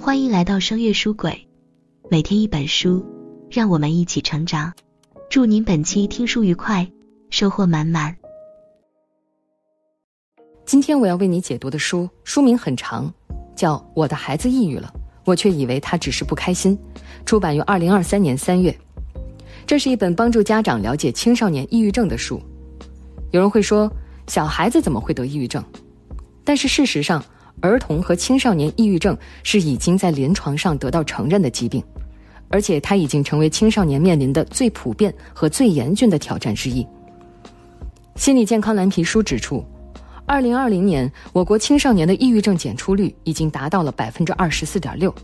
欢迎来到声乐书馆，每天一本书，让我们一起成长。祝您本期听书愉快，收获满满。今天我要为你解读的书，书名很长，叫《我的孩子抑郁了，我却以为他只是不开心》，出版于二零二三年三月。这是一本帮助家长了解青少年抑郁症的书。有人会说，小孩子怎么会得抑郁症？但是事实上，儿童和青少年抑郁症是已经在临床上得到承认的疾病，而且它已经成为青少年面临的最普遍和最严峻的挑战之一。心理健康蓝皮书指出，二零二零年我国青少年的抑郁症检出率已经达到了百分之二十四点六，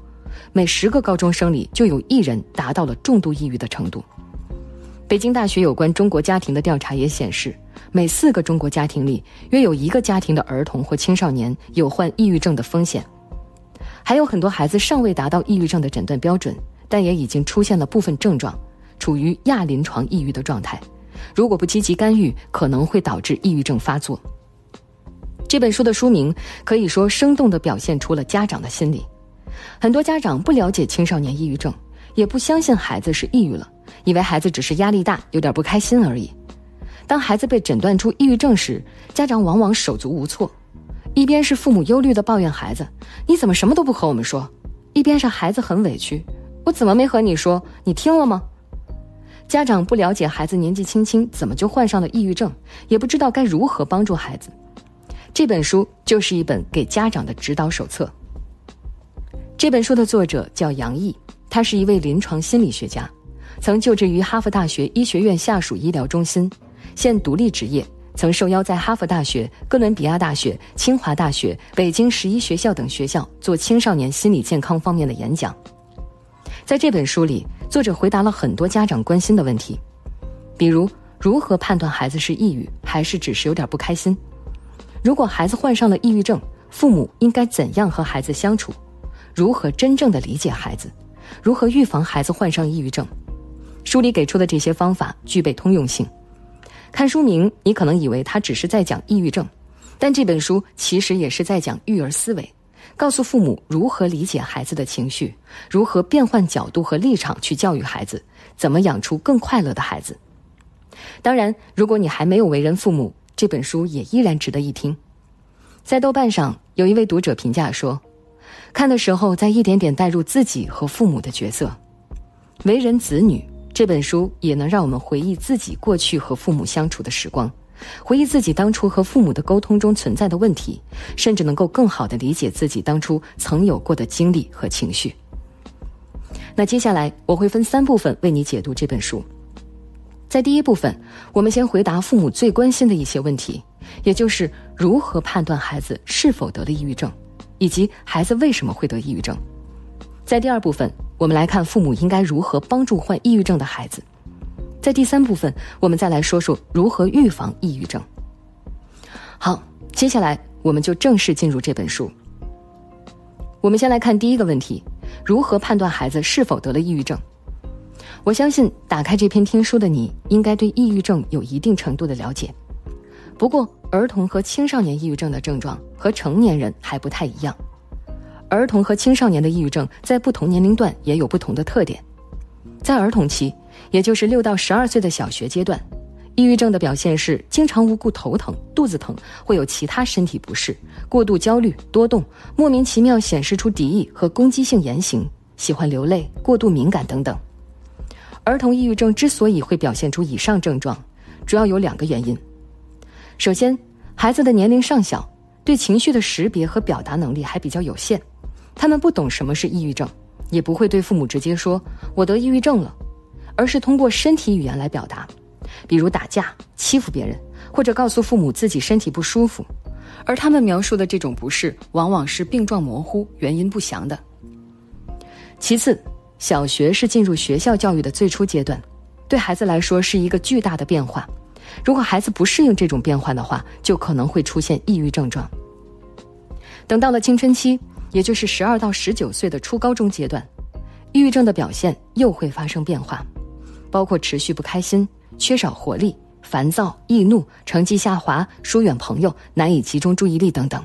每十个高中生里就有一人达到了重度抑郁的程度。北京大学有关中国家庭的调查也显示。每四个中国家庭里，约有一个家庭的儿童或青少年有患抑郁症的风险。还有很多孩子尚未达到抑郁症的诊断标准，但也已经出现了部分症状，处于亚临床抑郁的状态。如果不积极干预，可能会导致抑郁症发作。这本书的书名可以说生动地表现出了家长的心理。很多家长不了解青少年抑郁症，也不相信孩子是抑郁了，以为孩子只是压力大，有点不开心而已。当孩子被诊断出抑郁症时，家长往往手足无措，一边是父母忧虑的抱怨孩子：“你怎么什么都不和我们说？”一边是孩子很委屈：“我怎么没和你说？你听了吗？”家长不了解孩子年纪轻轻怎么就患上了抑郁症，也不知道该如何帮助孩子。这本书就是一本给家长的指导手册。这本书的作者叫杨毅，他是一位临床心理学家，曾就职于哈佛大学医学院下属医疗中心。现独立职业，曾受邀在哈佛大学、哥伦比亚大学、清华大学、北京十一学校等学校做青少年心理健康方面的演讲。在这本书里，作者回答了很多家长关心的问题，比如如何判断孩子是抑郁还是只是有点不开心；如果孩子患上了抑郁症，父母应该怎样和孩子相处；如何真正的理解孩子；如何预防孩子患上抑郁症。书里给出的这些方法具备通用性。看书名，你可能以为他只是在讲抑郁症，但这本书其实也是在讲育儿思维，告诉父母如何理解孩子的情绪，如何变换角度和立场去教育孩子，怎么养出更快乐的孩子。当然，如果你还没有为人父母，这本书也依然值得一听。在豆瓣上，有一位读者评价说：“看的时候在一点点带入自己和父母的角色，为人子女。”这本书也能让我们回忆自己过去和父母相处的时光，回忆自己当初和父母的沟通中存在的问题，甚至能够更好的理解自己当初曾有过的经历和情绪。那接下来我会分三部分为你解读这本书。在第一部分，我们先回答父母最关心的一些问题，也就是如何判断孩子是否得了抑郁症，以及孩子为什么会得抑郁症。在第二部分。我们来看父母应该如何帮助患抑郁症的孩子。在第三部分，我们再来说说如何预防抑郁症。好，接下来我们就正式进入这本书。我们先来看第一个问题：如何判断孩子是否得了抑郁症？我相信打开这篇听书的你，应该对抑郁症有一定程度的了解。不过，儿童和青少年抑郁症的症状和成年人还不太一样。儿童和青少年的抑郁症在不同年龄段也有不同的特点。在儿童期，也就是六到十二岁的小学阶段，抑郁症的表现是经常无故头疼、肚子疼，会有其他身体不适，过度焦虑、多动，莫名其妙显示出敌意和攻击性言行，喜欢流泪、过度敏感等等。儿童抑郁症之所以会表现出以上症状，主要有两个原因。首先，孩子的年龄尚小，对情绪的识别和表达能力还比较有限。他们不懂什么是抑郁症，也不会对父母直接说“我得抑郁症了”，而是通过身体语言来表达，比如打架、欺负别人，或者告诉父母自己身体不舒服。而他们描述的这种不适，往往是病状模糊、原因不详的。其次，小学是进入学校教育的最初阶段，对孩子来说是一个巨大的变化。如果孩子不适应这种变化的话，就可能会出现抑郁症状。等到了青春期。也就是十二到十九岁的初高中阶段，抑郁症的表现又会发生变化，包括持续不开心、缺少活力、烦躁、易怒、成绩下滑、疏远朋友、难以集中注意力等等。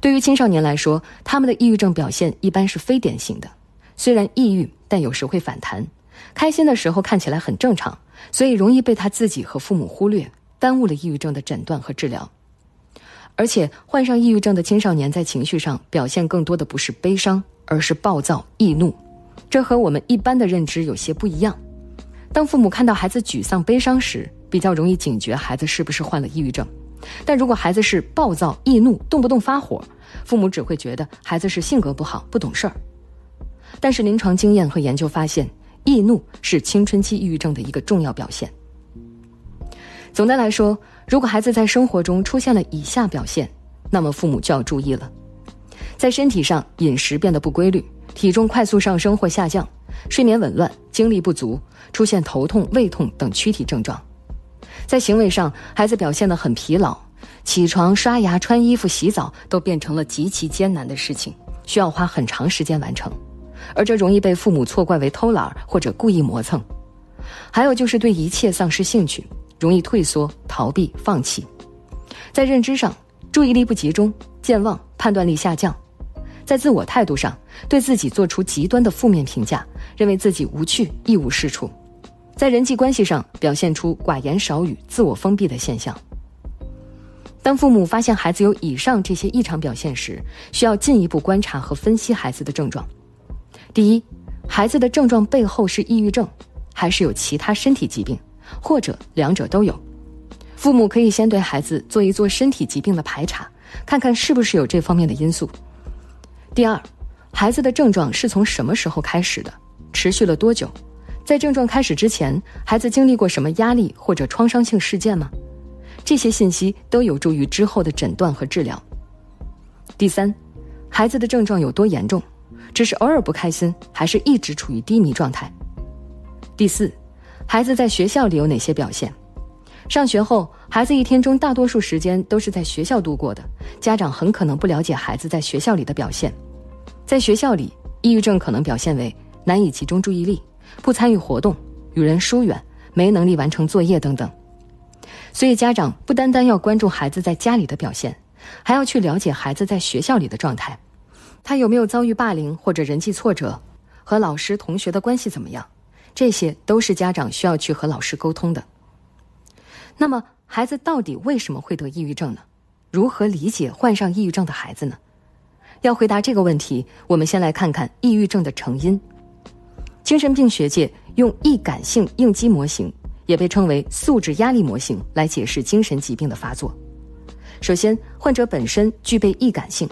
对于青少年来说，他们的抑郁症表现一般是非典型的，虽然抑郁，但有时会反弹。开心的时候看起来很正常，所以容易被他自己和父母忽略，耽误了抑郁症的诊断和治疗。而且，患上抑郁症的青少年在情绪上表现更多的不是悲伤，而是暴躁易怒，这和我们一般的认知有些不一样。当父母看到孩子沮丧悲伤时，比较容易警觉孩子是不是患了抑郁症。但如果孩子是暴躁易怒，动不动发火，父母只会觉得孩子是性格不好，不懂事儿。但是临床经验和研究发现，易怒是青春期抑郁症的一个重要表现。总的来说，如果孩子在生活中出现了以下表现，那么父母就要注意了：在身体上，饮食变得不规律，体重快速上升或下降，睡眠紊乱，精力不足，出现头痛、胃痛等躯体症状。在行为上，孩子表现得很疲劳，起床、刷牙、穿衣服、洗澡都变成了极其艰难的事情，需要花很长时间完成，而这容易被父母错怪为偷懒或者故意磨蹭。还有就是对一切丧失兴趣，容易退缩、逃避、放弃。在认知上，注意力不集中、健忘、判断力下降；在自我态度上，对自己做出极端的负面评价，认为自己无趣、一无是处。在人际关系上表现出寡言少语、自我封闭的现象。当父母发现孩子有以上这些异常表现时，需要进一步观察和分析孩子的症状。第一，孩子的症状背后是抑郁症，还是有其他身体疾病，或者两者都有？父母可以先对孩子做一做身体疾病的排查，看看是不是有这方面的因素。第二，孩子的症状是从什么时候开始的，持续了多久？在症状开始之前，孩子经历过什么压力或者创伤性事件吗？这些信息都有助于之后的诊断和治疗。第三，孩子的症状有多严重？只是偶尔不开心，还是一直处于低迷状态？第四，孩子在学校里有哪些表现？上学后，孩子一天中大多数时间都是在学校度过的，家长很可能不了解孩子在学校里的表现。在学校里，抑郁症可能表现为难以集中注意力。不参与活动，与人疏远，没能力完成作业等等。所以，家长不单单要关注孩子在家里的表现，还要去了解孩子在学校里的状态。他有没有遭遇霸凌或者人际挫折？和老师、同学的关系怎么样？这些都是家长需要去和老师沟通的。那么，孩子到底为什么会得抑郁症呢？如何理解患上抑郁症的孩子呢？要回答这个问题，我们先来看看抑郁症的成因。精神病学界用易感性应激模型，也被称为素质压力模型，来解释精神疾病的发作。首先，患者本身具备易感性，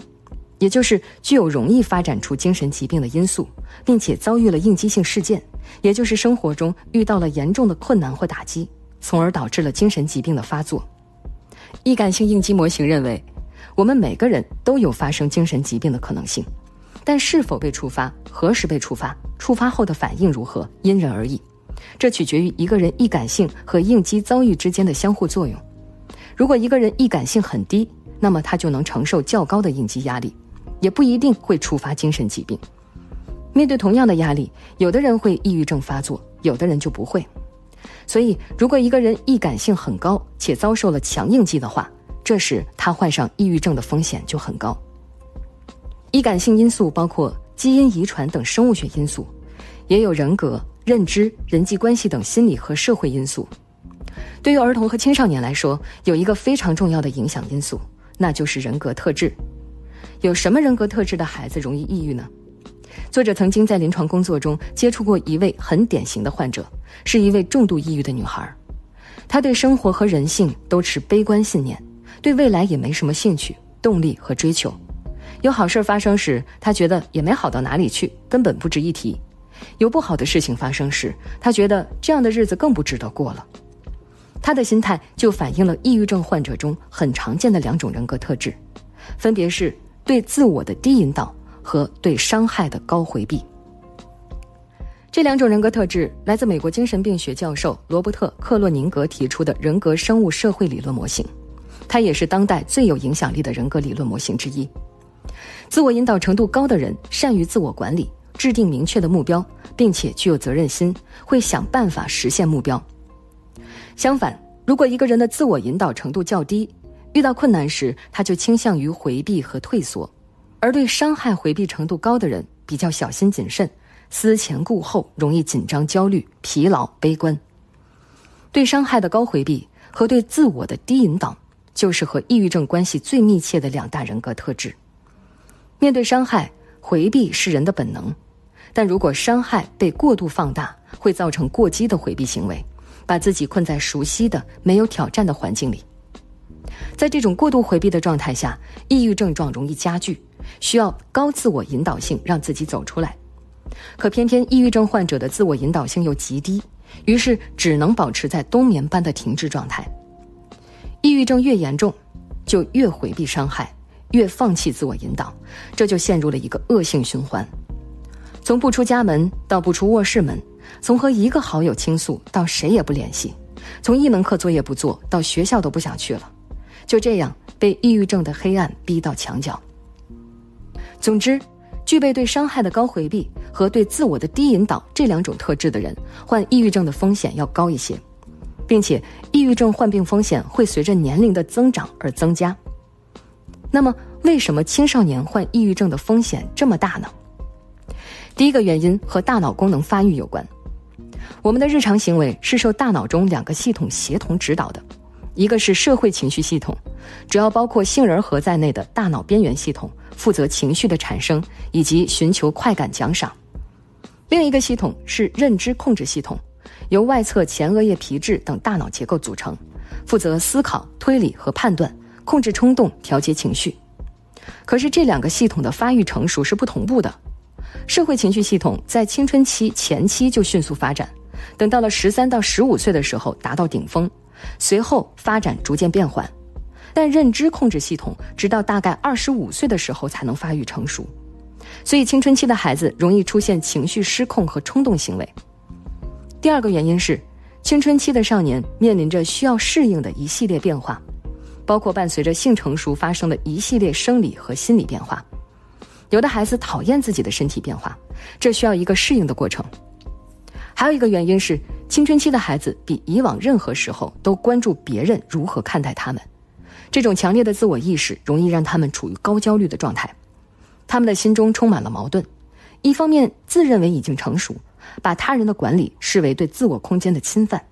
也就是具有容易发展出精神疾病的因素，并且遭遇了应激性事件，也就是生活中遇到了严重的困难或打击，从而导致了精神疾病的发作。易感性应激模型认为，我们每个人都有发生精神疾病的可能性。但是否被触发，何时被触发，触发后的反应如何，因人而异，这取决于一个人易感性和应激遭遇之间的相互作用。如果一个人易感性很低，那么他就能承受较高的应激压力，也不一定会触发精神疾病。面对同样的压力，有的人会抑郁症发作，有的人就不会。所以，如果一个人易感性很高且遭受了强应激的话，这时他患上抑郁症的风险就很高。易感性因素包括基因遗传等生物学因素，也有人格、认知、人际关系等心理和社会因素。对于儿童和青少年来说，有一个非常重要的影响因素，那就是人格特质。有什么人格特质的孩子容易抑郁呢？作者曾经在临床工作中接触过一位很典型的患者，是一位重度抑郁的女孩。她对生活和人性都持悲观信念，对未来也没什么兴趣、动力和追求。有好事发生时，她觉得也没好到哪里去，根本不值一提；有不好的事情发生时，她觉得这样的日子更不值得过了。她的心态就反映了抑郁症患者中很常见的两种人格特质，分别是对自我的低引导和对伤害的高回避。这两种人格特质来自美国精神病学教授罗伯特·克洛宁格提出的人格生物社会理论模型，它也是当代最有影响力的人格理论模型之一。自我引导程度高的人善于自我管理，制定明确的目标，并且具有责任心，会想办法实现目标。相反，如果一个人的自我引导程度较低，遇到困难时，他就倾向于回避和退缩；而对伤害回避程度高的人，比较小心谨慎，思前顾后，容易紧张、焦虑、疲劳、悲观。对伤害的高回避和对自我的低引导，就是和抑郁症关系最密切的两大人格特质。面对伤害，回避是人的本能，但如果伤害被过度放大，会造成过激的回避行为，把自己困在熟悉的、没有挑战的环境里。在这种过度回避的状态下，抑郁症状容易加剧，需要高自我引导性让自己走出来。可偏偏抑郁症患者的自我引导性又极低，于是只能保持在冬眠般的停滞状态。抑郁症越严重，就越回避伤害，越放弃自我引导，这就陷入了一个恶性循环。从不出家门到不出卧室门，从和一个好友倾诉到谁也不联系，从一门课作业不做到学校都不想去了。就这样被抑郁症的黑暗逼到墙角。总之，具备对伤害的高回避和对自我的低引导这两种特质的人，患抑郁症的风险要高一些，并且抑郁症患病风险会随着年龄的增长而增加。那么，为什么青少年患抑郁症的风险这么大呢？第一个原因和大脑功能发育有关。我们的日常行为是受大脑中两个系统协同指导的。一个是社会情绪系统，主要包括杏仁核在内的大脑边缘系统，负责情绪的产生以及寻求快感奖赏；另一个系统是认知控制系统，由外侧前额叶皮质等大脑结构组成，负责思考、推理和判断，控制冲动、调节情绪。可是这两个系统的发育成熟是不同步的，社会情绪系统在青春期前期就迅速发展，等到了十三到十五岁的时候达到顶峰。随后发展逐渐变缓，但认知控制系统直到大概二十五岁的时候才能发育成熟，所以青春期的孩子容易出现情绪失控和冲动行为。第二个原因是，青春期的少年面临着需要适应的一系列变化，包括伴随着性成熟发生的一系列生理和心理变化。有的孩子讨厌自己的身体变化，这需要一个适应的过程。还有一个原因是。青春期的孩子比以往任何时候都关注别人如何看待他们，这种强烈的自我意识容易让他们处于高焦虑的状态，他们的心中充满了矛盾，一方面自认为已经成熟，把他人的管理视为对自我空间的侵犯，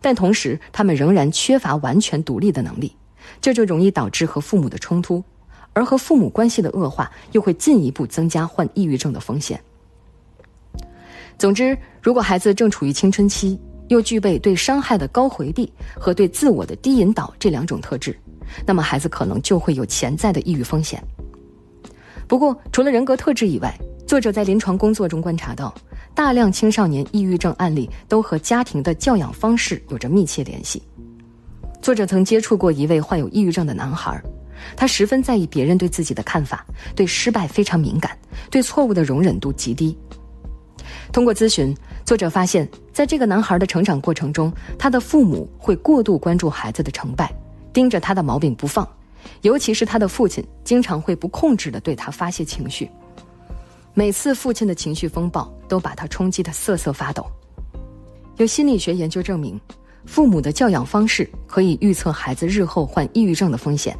但同时他们仍然缺乏完全独立的能力，这就容易导致和父母的冲突，而和父母关系的恶化又会进一步增加患抑郁症的风险。总之，如果孩子正处于青春期，又具备对伤害的高回避和对自我的低引导这两种特质，那么孩子可能就会有潜在的抑郁风险。不过，除了人格特质以外，作者在临床工作中观察到，大量青少年抑郁症案例都和家庭的教养方式有着密切联系。作者曾接触过一位患有抑郁症的男孩，他十分在意别人对自己的看法，对失败非常敏感，对错误的容忍度极低。通过咨询，作者发现，在这个男孩的成长过程中，他的父母会过度关注孩子的成败，盯着他的毛病不放，尤其是他的父亲，经常会不控制地对他发泄情绪。每次父亲的情绪风暴都把他冲击得瑟瑟发抖。有心理学研究证明，父母的教养方式可以预测孩子日后患抑郁症的风险。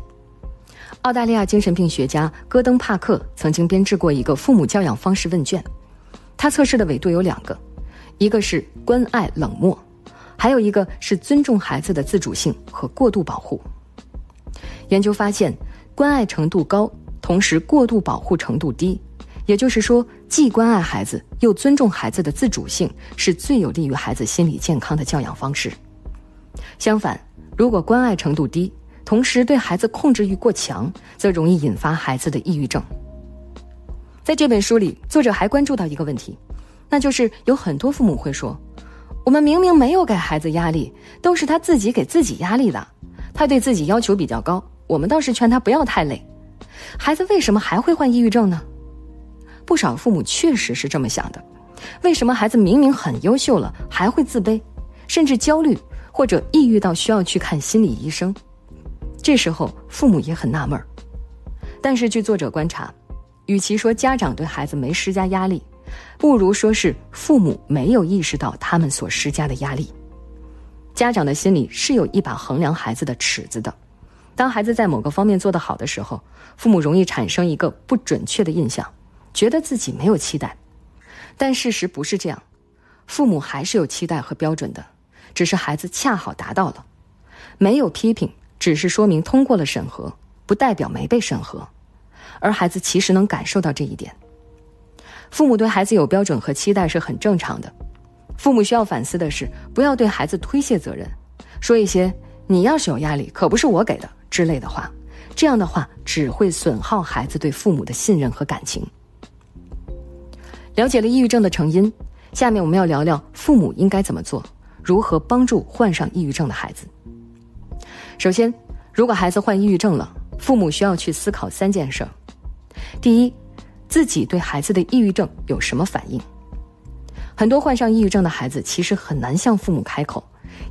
澳大利亚精神病学家戈登·帕克曾经编制过一个父母教养方式问卷。他测试的维度有两个，一个是关爱冷漠，还有一个是尊重孩子的自主性和过度保护。研究发现，关爱程度高，同时过度保护程度低，也就是说，既关爱孩子又尊重孩子的自主性，是最有利于孩子心理健康的教养方式。相反，如果关爱程度低，同时对孩子控制欲过强，则容易引发孩子的抑郁症。在这本书里，作者还关注到一个问题，那就是有很多父母会说：“我们明明没有给孩子压力，都是他自己给自己压力的。他对自己要求比较高，我们倒是劝他不要太累。孩子为什么还会患抑郁症呢？”不少父母确实是这么想的：为什么孩子明明很优秀了，还会自卑，甚至焦虑或者抑郁到需要去看心理医生？这时候父母也很纳闷。但是据作者观察。与其说家长对孩子没施加压力，不如说是父母没有意识到他们所施加的压力。家长的心里是有一把衡量孩子的尺子的，当孩子在某个方面做得好的时候，父母容易产生一个不准确的印象，觉得自己没有期待。但事实不是这样，父母还是有期待和标准的，只是孩子恰好达到了。没有批评，只是说明通过了审核，不代表没被审核。而孩子其实能感受到这一点。父母对孩子有标准和期待是很正常的。父母需要反思的是，不要对孩子推卸责任，说一些“你要是有压力，可不是我给的”之类的话。这样的话只会损耗孩子对父母的信任和感情。了解了抑郁症的成因，下面我们要聊聊父母应该怎么做，如何帮助患上抑郁症的孩子。首先，如果孩子患抑郁症了，父母需要去思考三件事儿。第一，自己对孩子的抑郁症有什么反应？很多患上抑郁症的孩子其实很难向父母开口，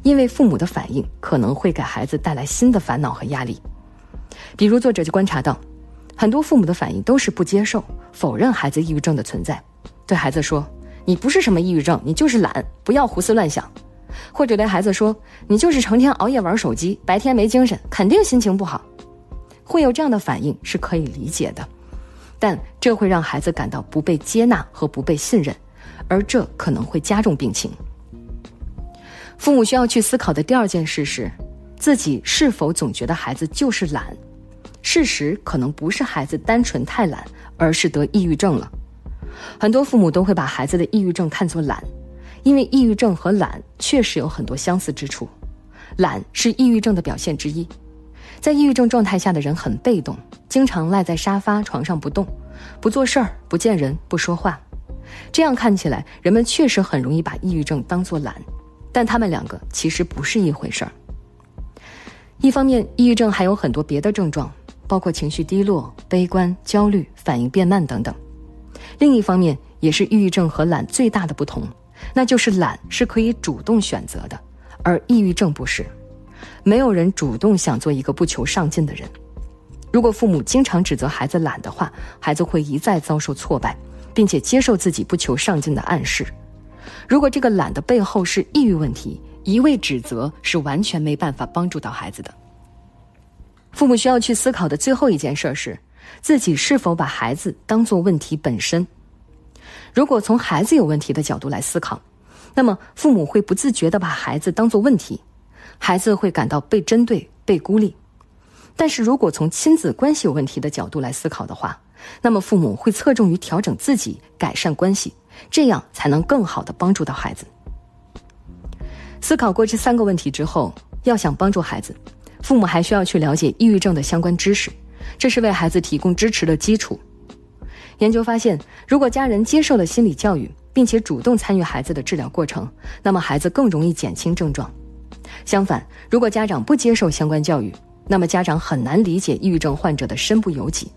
因为父母的反应可能会给孩子带来新的烦恼和压力。比如，作者就观察到，很多父母的反应都是不接受、否认孩子抑郁症的存在，对孩子说：“你不是什么抑郁症，你就是懒，不要胡思乱想。”或者对孩子说：“你就是成天熬夜玩手机，白天没精神，肯定心情不好。”会有这样的反应是可以理解的，但这会让孩子感到不被接纳和不被信任。而这可能会加重病情。父母需要去思考的第二件事是，自己是否总觉得孩子就是懒？事实可能不是孩子单纯太懒，而是得抑郁症了。很多父母都会把孩子的抑郁症看作懒，因为抑郁症和懒确实有很多相似之处。懒是抑郁症的表现之一，在抑郁症状态下的人很被动，经常赖在沙发床上不动，不做事儿，不见人，不说话。这样看起来，人们确实很容易把抑郁症当作懒，但他们两个其实不是一回事儿。一方面，抑郁症还有很多别的症状，包括情绪低落、悲观、焦虑、反应变慢等等；另一方面，也是抑郁症和懒最大的不同，那就是懒是可以主动选择的，而抑郁症不是。没有人主动想做一个不求上进的人。如果父母经常指责孩子懒的话，孩子会一再遭受挫败。并且接受自己不求上进的暗示。如果这个懒的背后是抑郁问题，一味指责是完全没办法帮助到孩子的。父母需要去思考的最后一件事是，自己是否把孩子当做问题本身。如果从孩子有问题的角度来思考，那么父母会不自觉地把孩子当做问题，孩子会感到被针对、被孤立。但是如果从亲子关系有问题的角度来思考的话，那么，父母会侧重于调整自己，改善关系，这样才能更好的帮助到孩子。思考过这三个问题之后，要想帮助孩子，父母还需要去了解抑郁症的相关知识，这是为孩子提供支持的基础。研究发现，如果家人接受了心理教育，并且主动参与孩子的治疗过程，那么孩子更容易减轻症状。相反，如果家长不接受相关教育，那么家长很难理解抑郁症患者的身不由己。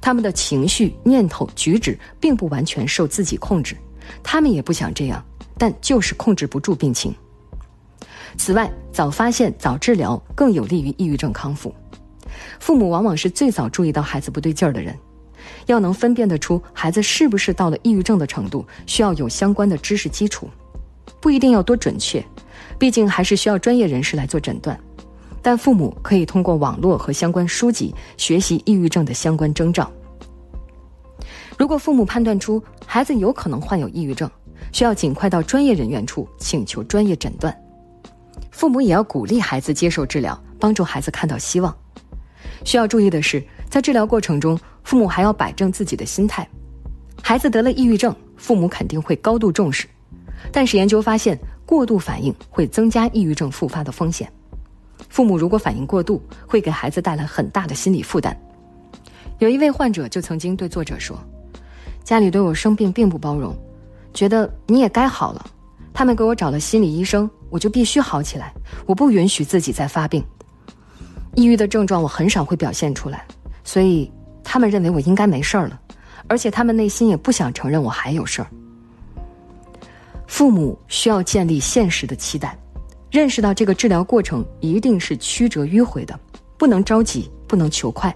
他们的情绪、念头、举止并不完全受自己控制，他们也不想这样，但就是控制不住病情。此外，早发现、早治疗更有利于抑郁症康复。父母往往是最早注意到孩子不对劲儿的人，要能分辨得出孩子是不是到了抑郁症的程度，需要有相关的知识基础，不一定要多准确，毕竟还是需要专业人士来做诊断。但父母可以通过网络和相关书籍学习抑郁症的相关征兆。如果父母判断出孩子有可能患有抑郁症，需要尽快到专业人员处请求专业诊断。父母也要鼓励孩子接受治疗，帮助孩子看到希望。需要注意的是，在治疗过程中，父母还要摆正自己的心态。孩子得了抑郁症，父母肯定会高度重视，但是研究发现，过度反应会增加抑郁症复发的风险。父母如果反应过度，会给孩子带来很大的心理负担。有一位患者就曾经对作者说：“家里对我生病并不包容，觉得你也该好了。他们给我找了心理医生，我就必须好起来，我不允许自己再发病。抑郁的症状我很少会表现出来，所以他们认为我应该没事儿了，而且他们内心也不想承认我还有事儿。”父母需要建立现实的期待。认识到这个治疗过程一定是曲折迂回的，不能着急，不能求快。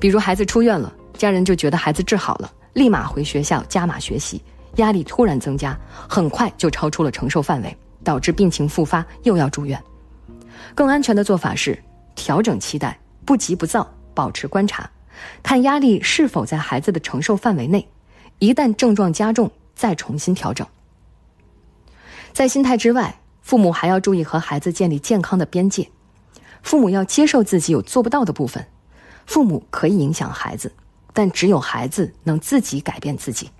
比如孩子出院了，家人就觉得孩子治好了，立马回学校加码学习，压力突然增加，很快就超出了承受范围，导致病情复发，又要住院。更安全的做法是调整期待，不急不躁，保持观察，看压力是否在孩子的承受范围内。一旦症状加重，再重新调整。在心态之外，父母还要注意和孩子建立健康的边界。父母要接受自己有做不到的部分。父母可以影响孩子，但只有孩子能自己改变自己。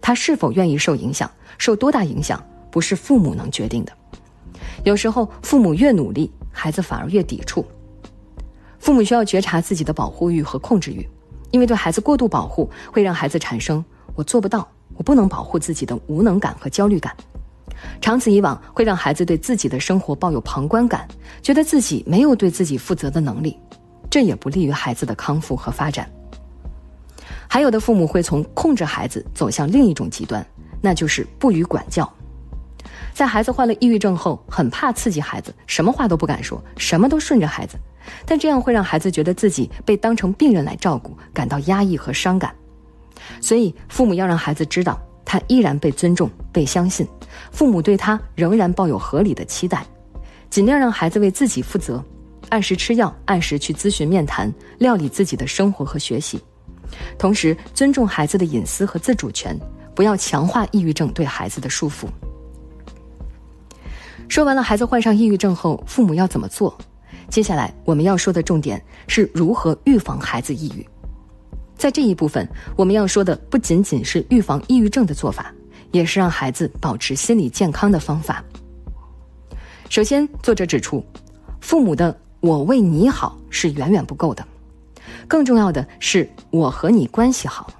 他是否愿意受影响，受多大影响，不是父母能决定的。有时候，父母越努力，孩子反而越抵触。父母需要觉察自己的保护欲和控制欲，因为对孩子过度保护会让孩子产生“我做不到，我不能保护自己”的无能感和焦虑感。长此以往，会让孩子对自己的生活抱有旁观感，觉得自己没有对自己负责的能力，这也不利于孩子的康复和发展。还有的父母会从控制孩子走向另一种极端，那就是不予管教。在孩子患了抑郁症后，很怕刺激孩子，什么话都不敢说，什么都顺着孩子，但这样会让孩子觉得自己被当成病人来照顾，感到压抑和伤感。所以，父母要让孩子知道。他依然被尊重、被相信，父母对他仍然抱有合理的期待，尽量让孩子为自己负责，按时吃药，按时去咨询面谈，料理自己的生活和学习，同时尊重孩子的隐私和自主权，不要强化抑郁症对孩子的束缚。说完了孩子患上抑郁症后父母要怎么做，接下来我们要说的重点是如何预防孩子抑郁。在这一部分，我们要说的不仅仅是预防抑郁症的做法，也是让孩子保持心理健康的方法。首先，作者指出，父母的“我为你好”是远远不够的，更重要的是我和你关系好。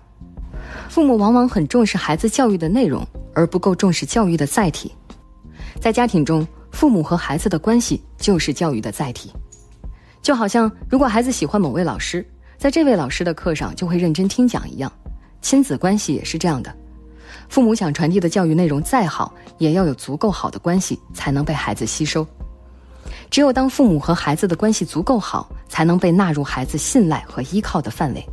父母往往很重视孩子教育的内容，而不够重视教育的载体。在家庭中，父母和孩子的关系就是教育的载体。就好像，如果孩子喜欢某位老师，在这位老师的课上就会认真听讲一样，亲子关系也是这样的。父母想传递的教育内容再好，也要有足够好的关系才能被孩子吸收。只有当父母和孩子的关系足够好，才能被纳入孩子信赖和依靠的范围。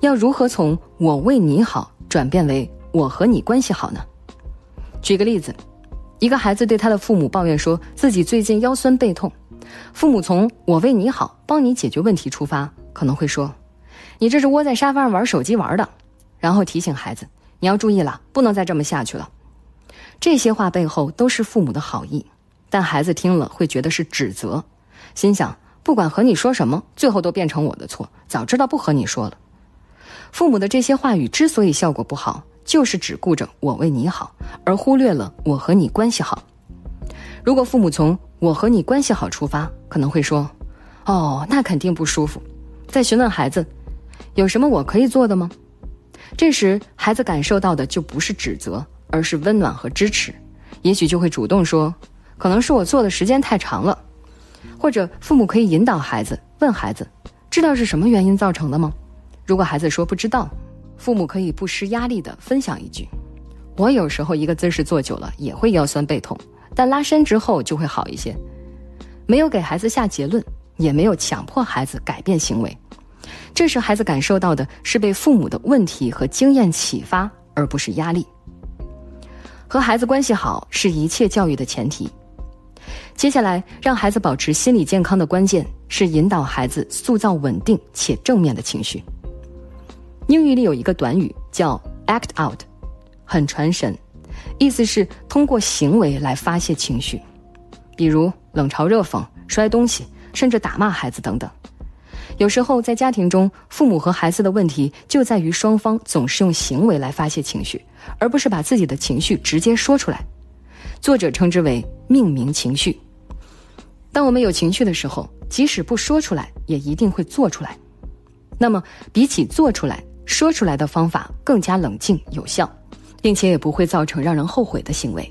要如何从“我为你好”转变为“我和你关系好”呢？举个例子，一个孩子对他的父母抱怨说自己最近腰酸背痛，父母从“我为你好，帮你解决问题”出发。可能会说：“你这是窝在沙发上玩手机玩的。”然后提醒孩子：“你要注意了，不能再这么下去了。”这些话背后都是父母的好意，但孩子听了会觉得是指责，心想：“不管和你说什么，最后都变成我的错。早知道不和你说了。”父母的这些话语之所以效果不好，就是只顾着我为你好，而忽略了我和你关系好。如果父母从我和你关系好出发，可能会说：“哦，那肯定不舒服。”在询问孩子，有什么我可以做的吗？这时，孩子感受到的就不是指责，而是温暖和支持，也许就会主动说：“可能是我做的时间太长了。”或者，父母可以引导孩子，问孩子：“知道是什么原因造成的吗？”如果孩子说不知道，父母可以不失压力的分享一句：“我有时候一个姿势坐久了也会腰酸背痛，但拉伸之后就会好一些。”没有给孩子下结论。也没有强迫孩子改变行为，这时孩子感受到的是被父母的问题和经验启发，而不是压力。和孩子关系好是一切教育的前提。接下来，让孩子保持心理健康的关键是引导孩子塑造稳定且正面的情绪。英语里有一个短语叫 “act out”，很传神，意思是通过行为来发泄情绪，比如冷嘲热讽、摔东西。甚至打骂孩子等等，有时候在家庭中，父母和孩子的问题就在于双方总是用行为来发泄情绪，而不是把自己的情绪直接说出来。作者称之为命名情绪。当我们有情绪的时候，即使不说出来，也一定会做出来。那么，比起做出来，说出来的方法更加冷静有效，并且也不会造成让人后悔的行为。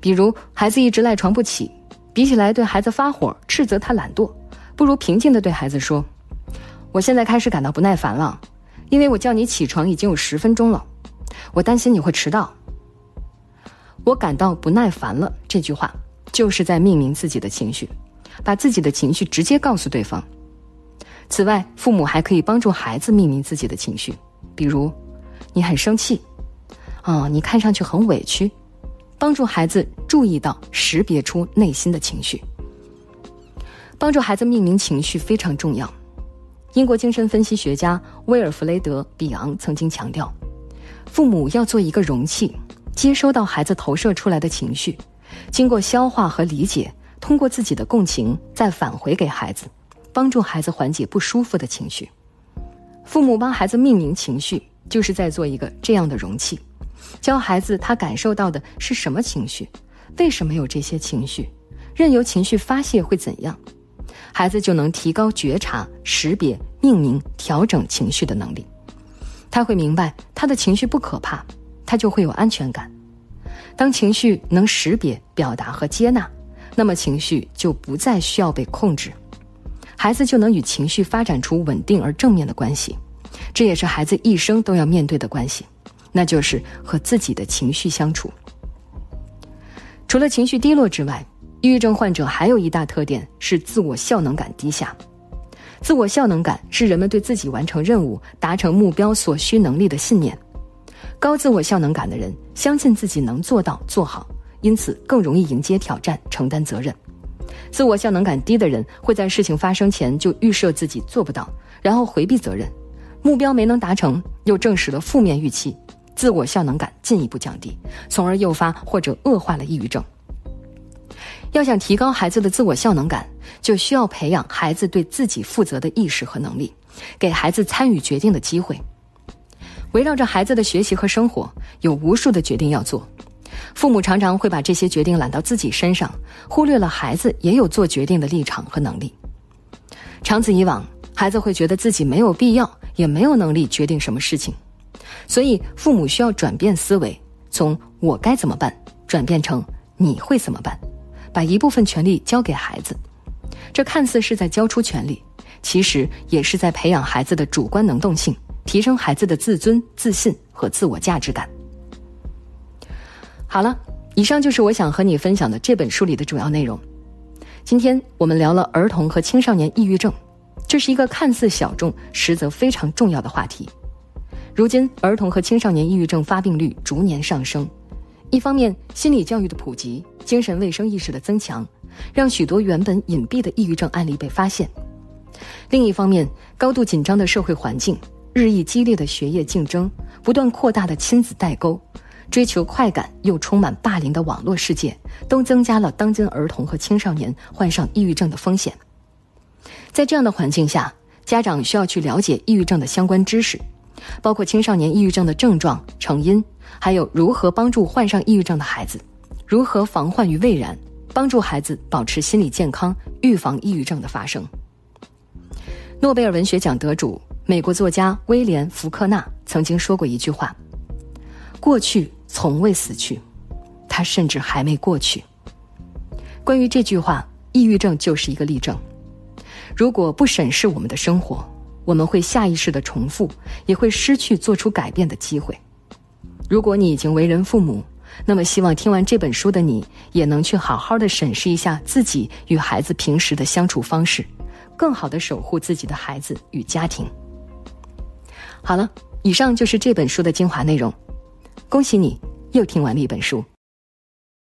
比如，孩子一直赖床不起。比起来对孩子发火、斥责他懒惰，不如平静地对孩子说：“我现在开始感到不耐烦了，因为我叫你起床已经有十分钟了，我担心你会迟到。我感到不耐烦了。”这句话就是在命名自己的情绪，把自己的情绪直接告诉对方。此外，父母还可以帮助孩子命名自己的情绪，比如：“你很生气，哦，你看上去很委屈。”帮助孩子注意到、识别出内心的情绪。帮助孩子命名情绪非常重要。英国精神分析学家威尔弗雷德·比昂曾经强调，父母要做一个容器，接收到孩子投射出来的情绪，经过消化和理解，通过自己的共情再返回给孩子，帮助孩子缓解不舒服的情绪。父母帮孩子命名情绪，就是在做一个这样的容器，教孩子他感受到的是什么情绪，为什么有这些情绪，任由情绪发泄会怎样。孩子就能提高觉察、识别、命名、调整情绪的能力。他会明白他的情绪不可怕，他就会有安全感。当情绪能识别、表达和接纳，那么情绪就不再需要被控制，孩子就能与情绪发展出稳定而正面的关系。这也是孩子一生都要面对的关系，那就是和自己的情绪相处。除了情绪低落之外，抑郁症患者还有一大特点是自我效能感低下。自我效能感是人们对自己完成任务、达成目标所需能力的信念。高自我效能感的人相信自己能做到做好，因此更容易迎接挑战、承担责任。自我效能感低的人会在事情发生前就预设自己做不到，然后回避责任，目标没能达成又证实了负面预期，自我效能感进一步降低，从而诱发或者恶化了抑郁症。要想提高孩子的自我效能感，就需要培养孩子对自己负责的意识和能力，给孩子参与决定的机会。围绕着孩子的学习和生活，有无数的决定要做，父母常常会把这些决定揽到自己身上，忽略了孩子也有做决定的立场和能力。长此以往，孩子会觉得自己没有必要，也没有能力决定什么事情。所以，父母需要转变思维，从“我该怎么办”转变成“你会怎么办”。把一部分权利交给孩子，这看似是在交出权利，其实也是在培养孩子的主观能动性，提升孩子的自尊、自信和自我价值感。好了，以上就是我想和你分享的这本书里的主要内容。今天我们聊了儿童和青少年抑郁症，这是一个看似小众，实则非常重要的话题。如今，儿童和青少年抑郁症发病率逐年上升。一方面，心理教育的普及、精神卫生意识的增强，让许多原本隐蔽的抑郁症案例被发现；另一方面，高度紧张的社会环境、日益激烈的学业竞争、不断扩大的亲子代沟、追求快感又充满霸凌的网络世界，都增加了当今儿童和青少年患上抑郁症的风险。在这样的环境下，家长需要去了解抑郁症的相关知识。包括青少年抑郁症的症状、成因，还有如何帮助患上抑郁症的孩子，如何防患于未然，帮助孩子保持心理健康，预防抑郁症的发生。诺贝尔文学奖得主、美国作家威廉·福克纳曾经说过一句话：“过去从未死去，它甚至还没过去。”关于这句话，抑郁症就是一个例证。如果不审视我们的生活，我们会下意识的重复，也会失去做出改变的机会。如果你已经为人父母，那么希望听完这本书的你，也能去好好的审视一下自己与孩子平时的相处方式，更好的守护自己的孩子与家庭。好了，以上就是这本书的精华内容。恭喜你又听完了一本书。